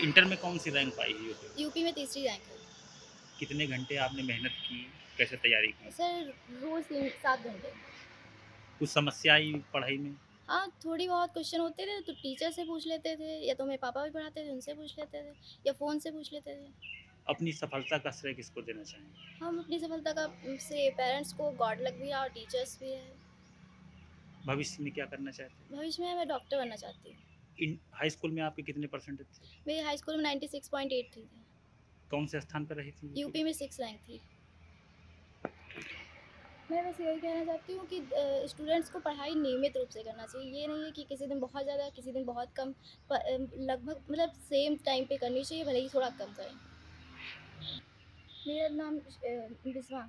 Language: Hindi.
इंटर में कौन सी रैंक पाई है? यूपी यूपी में तीसरी रैंक है। कितने घंटे आपने मेहनत की? कैसे तैयारी की? सर रोज़ तीन सात घंटे। कुछ समस्या आई पढ़ाई में? हाँ थोड़ी बहुत क्वेश्चन होते थे तो टीचर से पूछ लेते थे या तो मेरे पापा भी पढ़ाते थे उनसे पूछ लेते थे या फ़ोन से पूछ लेते थे। अपनी सफलता का श्रेय किसको देना चाहेंगे? हम अपनी सफलता का से पेरेंट्स को गॉड लग भी है और टीचर्स भी है। भविष्य में क्या करना चाहते भविष्य में मैं डॉक्टर बनना चाहती हूँ हैं। हाई स्कूल में आपके कितने परसेंटेज थे? मेरी हाई स्कूल में नाइन्टी सिक्स पॉइंट एट थी। कौन से स्थान पर रही थी? यूपी में सिक्स रैंक थी। मैं बस यही कहना चाहती हूँ कि स्टूडेंट्स को पढ़ाई नियमित रूप से करना चाहिए। ये नहीं है कि किसी दिन बहुत ज़्यादा किसी दिन बहुत कम लगभग मतलब सेम टाइम पे करनी चाहिए भले ही थोड़ा कम करें। मेरा नाम बिस्वा